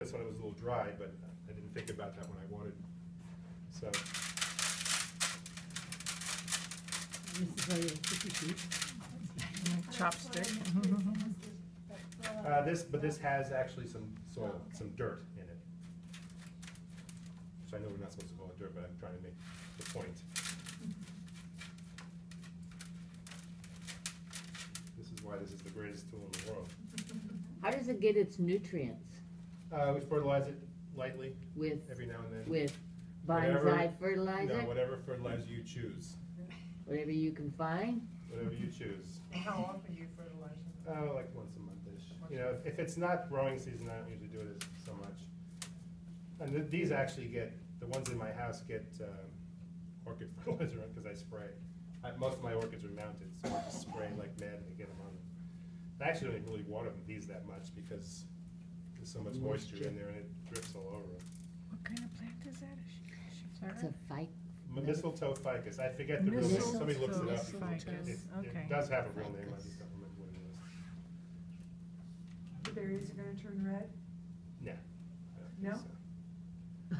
This one was a little dry, but I didn't think about that when I wanted. So, This is why cookie sheets. Chopstick. uh, this, but this has actually some soil, some dirt in it. Which I know we're not supposed to call it dirt, but I'm trying to make the point. This is why this is the greatest tool in the world. How does it get its nutrients? Uh, we fertilize it lightly With, every now and then. with Whatever- Bonsai fertilizer? No, whatever fertilizer you choose, Whatever you can find? whatever you choose. How often do you fertilize them? Oh, like once a month-ish. You know, if- if it's not growing season, I don't usually do it as so much. And th- these actually get, the ones in my house get um, orchid fertilizer because I spray. I- Most of my orchids are mounted, so I just spray like mad and get them on them. I actually don't even really water them, these that much because there's so much moisture in there and it drips all over them. What kind of plant is that? A It's a fight. Mistletoe ficus, I forget the real name, somebody looks it up. Mistletoe It- ficus, it- okay. It does have a real name, I just don't remember what it is. The berries are gonna turn red? No. I don't think No? so.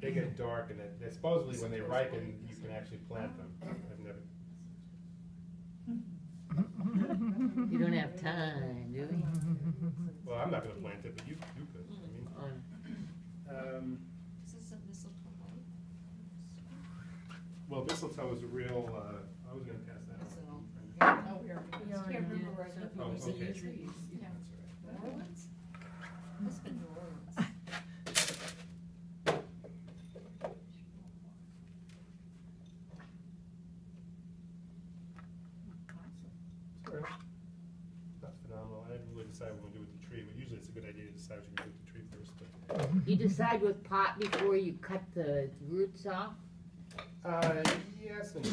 They get dark and it- supposedly when they ripen, you can actually plant them. I've never, You don't have time, do we? well, I'm not gonna plant it, but you, you could, I mean. On- Um, Is this a mistletoe white? well, mistletoe is a real, uh, I was gonna pass that Is it all- on. Oh, here. Yeah, I can't yeah. remember where I got Oh, those okay. trees. Yeah. That's all right. New Orleans? Must've been New Orleans. It's all right. Not phenomenal, I haven't really decided what I'm gonna do with the tree, but usually it's a good idea to decide what you're gonna do with the tree first, but. You decide with pot before you cut the roots off? Uh, yes and no.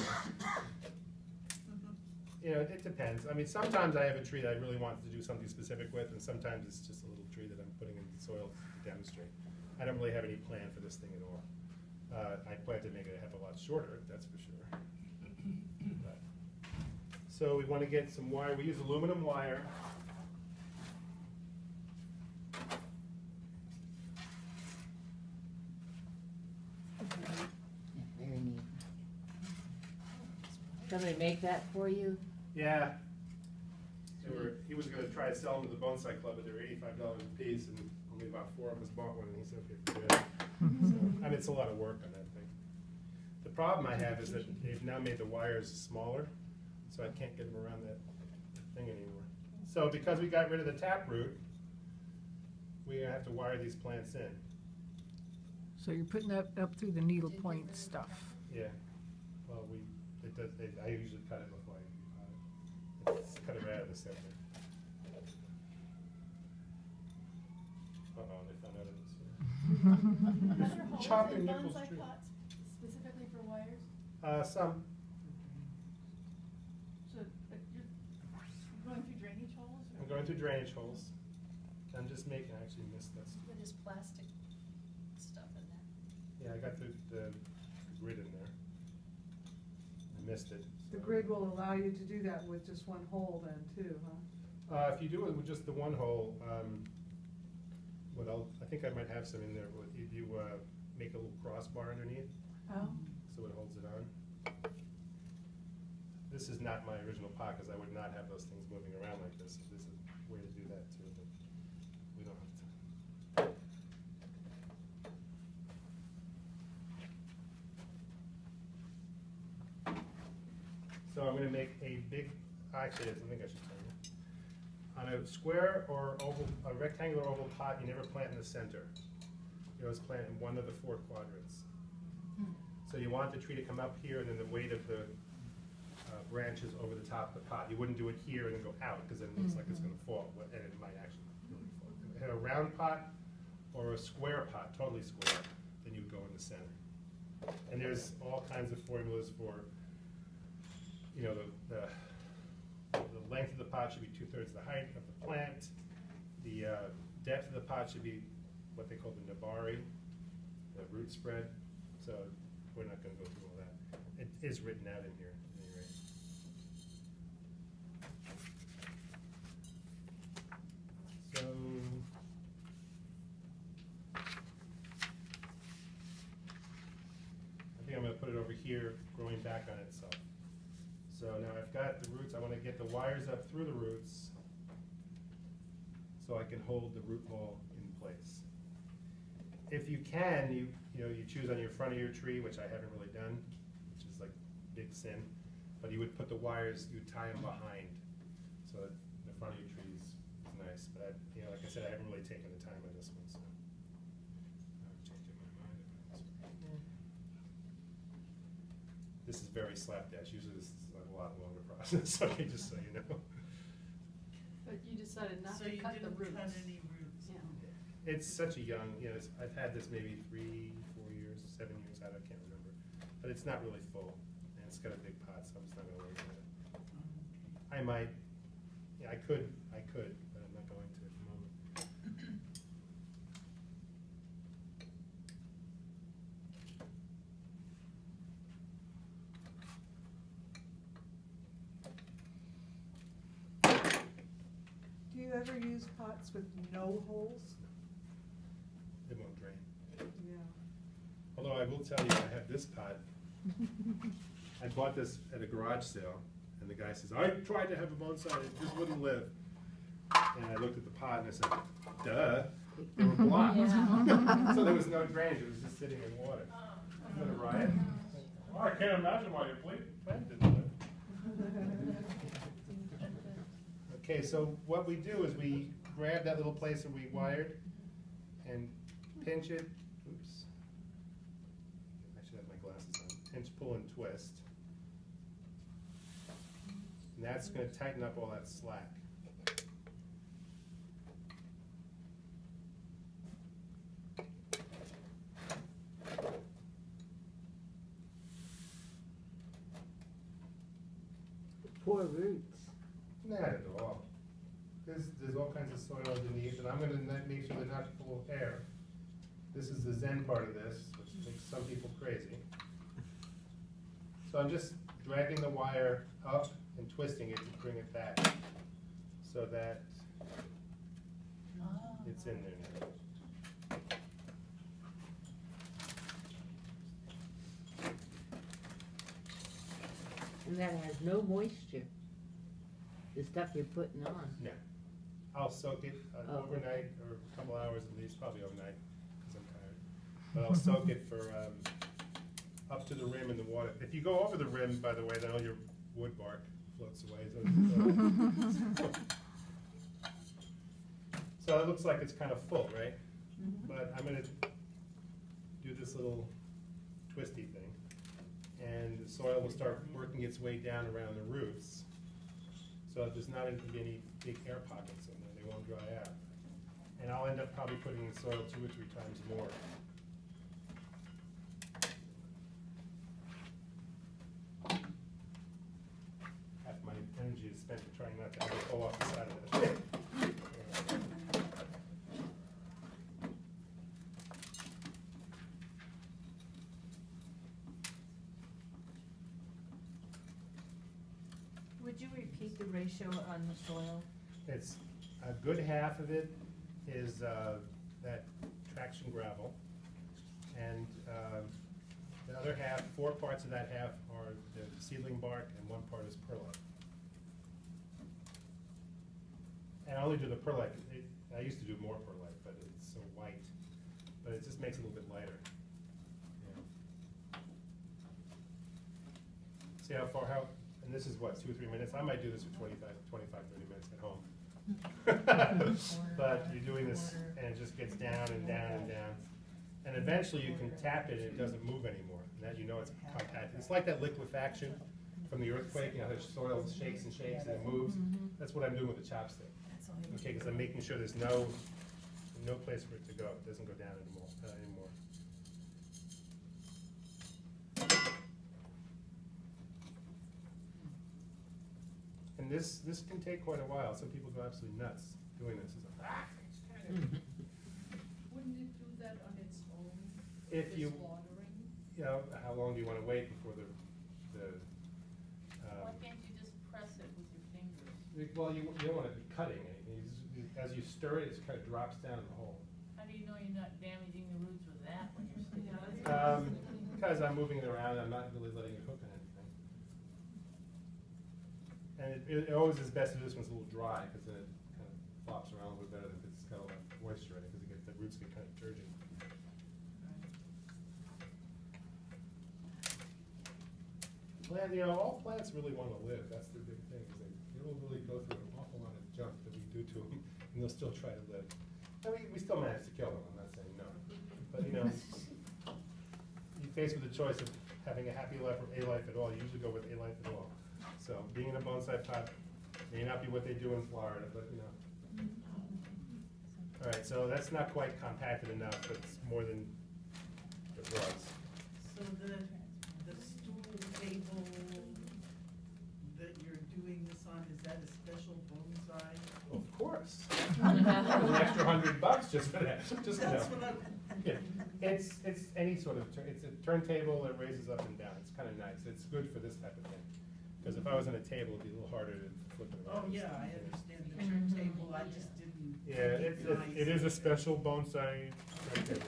You know, it depends. I mean, sometimes I have a tree that I really want to do something specific with, and sometimes it's just a little tree that I'm putting in the soil to demonstrate. I don't really have any plan for this thing at all. Uh, I plan to make it a heck of a lot shorter, that's for sure. But- So we want to get some wire, we use aluminum wire. Yeah, Very neat. Somebody make that for you? Yeah. They were, he was gonna try to sell them to the bonsai club, but they were eighty-five dollars a piece, and only about four of us bought one, and he said, okay, forget it. Mm-hmm. So, I mean, it's a lot of work on that thing. The problem I have is that they've now made the wires smaller, so I can't get them around that thing anymore. So because we got rid of the tap root, we have to wire these plants in, So you're putting that up through the needle point stuff. yeah. Well, we, it does, it, I usually cut it before I, uh, it's cut it right out of the center. Uh-oh, they found out it was here. There holes chopping in Nichols bonsai tree. pots specifically for wires? Uh, some, So, but you're going through drainage holes or? I'm going through drainage holes. I'm just making, I actually missed this. With this plastic stuff in there. Yeah, I got the, the grid in there. Missed it. The grid will allow you to do that with just one hole then too, huh? Uh, if you do it with just the one hole, um, what I'll, I think I might have some in there, but if you, uh, make a little crossbar underneath, Oh. so it holds it on. This is not my original pot, cause I would not have those things moving around like this, this is a way to do that too, but we don't have to. I'm gonna make a big, actually, I think I should tell you. On a square or oval, a rectangular oval pot, you never plant in the center. You always plant in one of the four quadrants. So you want the tree to come up here and then the weight of the uh, branches over the top of the pot. You wouldn't do it here and then go out, because then it looks like it's gonna fall, and it might actually really fall. If you had a round pot or a square pot, totally square, then you'd go in the center. And there's all kinds of formulas for, you know, the, the, the length of the pot should be two-thirds the height of the plant. The uh, depth of the pot should be what they call the nebari, the root spread. So we're not gonna go through all that. It is written out in here, at any rate. So, here growing back on itself. So now I've got the roots, I wanna get the wires up through the roots so I can hold the root ball in place. If you can, you, you know, you choose on your front of your tree, which I haven't really done, which is like big sin, but you would put the wires, you would tie them behind, so that the front of your tree is, is nice, but I, you know, like I said, I haven't really taken the time on this one, so. Changing my mind this. This is very slapdash, usually this is a lot longer process, okay, just so you know. But you decided not So to you cut the didn't roots. cut any roots? Yeah. It's such a young, you know, it's, I've had this maybe three, four years, seven years out, I can't remember. But it's not really full, and it's got a big pot, so I'm just not gonna worry about it. Mm-hmm. I might, yeah, I could, I could, but I'm not going to at the moment. Do you ever use pots with no holes? It won't drain. Yeah. Although I will tell you, I have this pot. I bought this at a garage sale, and the guy says, I tried to have a bonsai, it just wouldn't live. And I looked at the pot and I said, duh, they were blocked. Yeah. So there was no drainage, it was just sitting in water. Isn't that a riot? Oh, well, I can't imagine why your plant, plant didn't live. Okay, so what we do is we grab that little place that we wired and pinch it, oops. I should have my glasses on, pinch, pull, and twist. And that's gonna tighten up all that slack. Poor roots. Not at all. There's, there's all kinds of soil underneath, and I'm gonna make sure they're not full of air. This is the zen part of this, which makes some people crazy. So I'm just dragging the wire up and twisting it to bring it back, so that ah. it's in there now. And that has no moisture. The stuff you're putting on. No. I'll soak it uh, Oh. overnight, or a couple hours at least, probably overnight, because I'm tired. But I'll soak it for, um, up to the rim in the water. If you go over the rim, by the way, then all your wood bark floats away. so- So it looks like it's kind of full, right? But I'm gonna do this little twisty thing. And the soil will start working its way down around the roots. So there's not gonna be any big air pockets in won't dry out. And I'll end up probably putting in soil two or three times more. Half my energy is spent trying not to have it fall off the side of it. Would you repeat the ratio on the soil? It's, a good half of it is, uh, that traction gravel. And, um, the other half, four parts of that half are the seedling bark and one part is perlite. And I only do the perlite, it, I used to do more perlite, but it's so white, but it just makes it a little bit lighter. Yeah. See how far, how, and this is what, two or three minutes? I might do this for 25, 25, 30 minutes at home. But you're doing this, and it just gets down and down and down. And eventually you can tap it and it doesn't move anymore. And as you know, it's compacted. It's like that liquefaction from the earthquake, you know, the soil shakes and shakes and it moves. That's what I'm doing with the chopstick. Okay, because I'm making sure there's no, no place for it to go. It doesn't go down anymore, uh, anymore. And this, this can take quite a while. Some people go absolutely nuts doing this. It's like, ah, it's kinda- Wouldn't it do that on its own? If you- watering? you know, how long do you wanna wait before the, the, Why um, can't you just press it with your fingers? well, you, you don't wanna be cutting anything. You just- you- As you stir it, it kinda drops down in the hole. How do you know you're not damaging the roots with that when you're sticking it? Um, because I'm moving it around, I'm not really letting it hook on anything. And it, it always is best if this one's a little dry, because then it kind of flops around a little bit better than if it's got a lot of moisture in it, because the roots get kind of turgid. Plant, you know, all plants really wanna live, that's the big thing, is they, they will really go through an awful lot of junk that we do to them, and they'll still try to live. And we, we still manage to kill them, I'm not saying no, but you know, you're faced with the choice of having a happy life or a life at all, you usually go with a life at all. So being in a bonsai pot may not be what they do in Florida, but you know. Mm-hmm. All right, so that's not quite compacted enough, but it's more than it was. So the, the stool table that you're doing this on, is that a special bonsai? Of course. An extra hundred bucks just for that, just for That's that. what I'm. Yeah, it's, it's any sort of, turn- it's a turntable that raises up and down, it's kind of nice, it's good for this type of thing. Because if I was on a table, it'd be a little harder to flip it Oh, around. yeah, I understand the turntable, I just didn't. Yeah, it's, it's- it is a special bonsai turntable.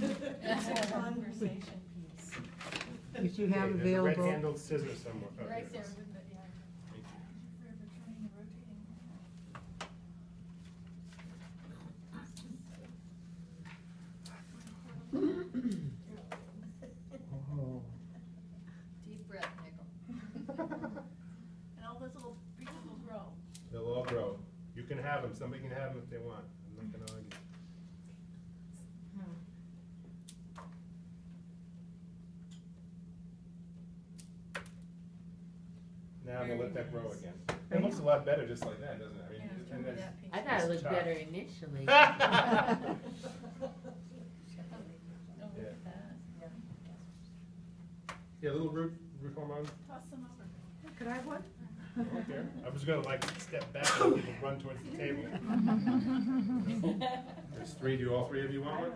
you. It's a conversation piece. If you have Okay, There's a available, red-handled scissors somewhere. Right here there it is. with the, yeah. Thank you. Forever turning and rotating. Deep breath, Nickel. And all those little pieces will grow. They'll all grow. You can have them, somebody can have them if they want, I'm not gonna argue. Now I'm gonna let that grow again. It looks a lot better just like that, doesn't it? I mean, Yeah, and remember that's- that. I thought it looked tough. better initially. Oh, Yeah. look at that. Yeah, little root, root hormone, Toss them over. Could I have one? I don't care. I was gonna like step back and people run towards the table. There's three, do all three of you want one?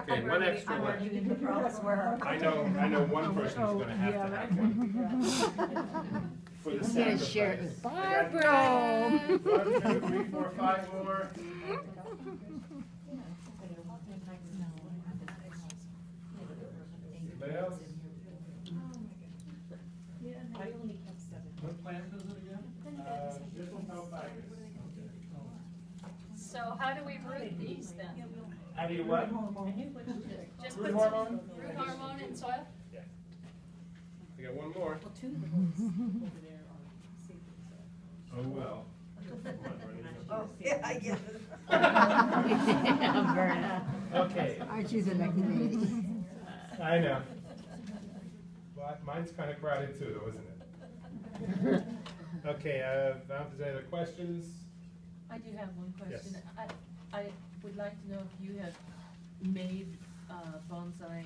Okay, one extra one. I know, I know one person who's gonna have to have one. For the I'm gonna sacrifice. share it with Barbara. One, two, three, four, five more. Anybody else? Plant is it again? Uh, this one's no fibers. So how do we root these then? How do you what? Just Root put hormone? root hormone in soil? Yeah. I got one more. Well, two of the ones over there are sacred, so. Oh, well. Oh, yeah, I get it. Yeah, Verna. Okay, aren't you the next meeting? I know. Well, mine's kinda crowded too, though, isn't it? Okay, uh, don't if there's any other questions? I do have one question. Yes. I, I would like to know if you have made, uh, bonsai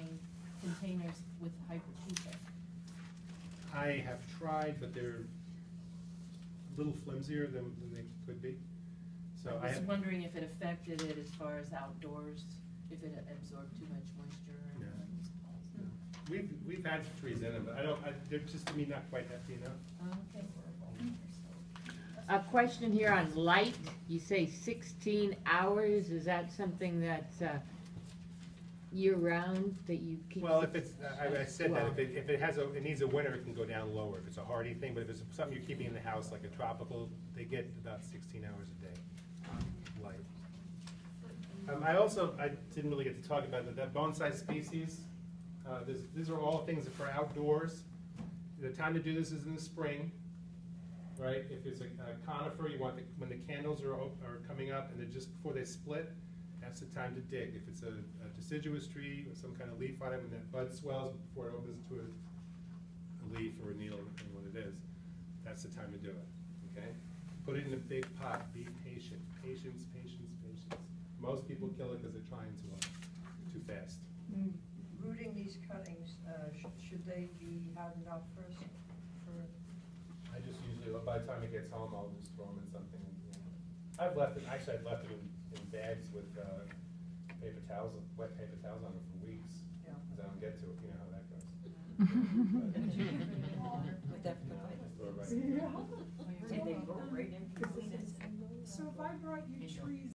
containers with hypertufa. I have tried, but they're a little flimsier than, than they could be. So I I was have, wondering if it affected it as far as outdoors, if it absorbed too much moisture. We've, we've had trees in them, but I don't, I, they're just to me not quite hefty enough. Okay. A question here on light, you say sixteen hours, is that something that's, uh, year-round, that you keep? Well, if it's, I, I said that, if it, if it has a, it needs a winter, it can go down lower, if it's a hardy thing, but if it's something you're keeping in the house, like a tropical, they get about sixteen hours a day, light. Um, I also, I didn't really get to talk about that, that bonsai species, uh, this, these are all things for outdoors. The time to do this is in the spring, right? If it's a a conifer, you want the, when the candles are, are coming up and they're just before they split, that's the time to dig. If it's a a deciduous tree with some kind of leaf on it, when that bud swells before it opens to a, a leaf or a needle, depending what it is, that's the time to do it, okay? Put it in a big pot, be patient, patience, patience, patience. Most people kill it because they're trying too hard, too fast. Rooting these cuttings, should they be hardened out first for, I just usually, by the time it gets home, I'll just throw them in something. you know. I've left it, actually, I've left it in, in bags with, uh, paper towels, wet paper towels on them for weeks, yeah? because I don't get to it, you know how that goes. Would that be Throw it right in. Yeah. Did they go right in? So if I brought you trees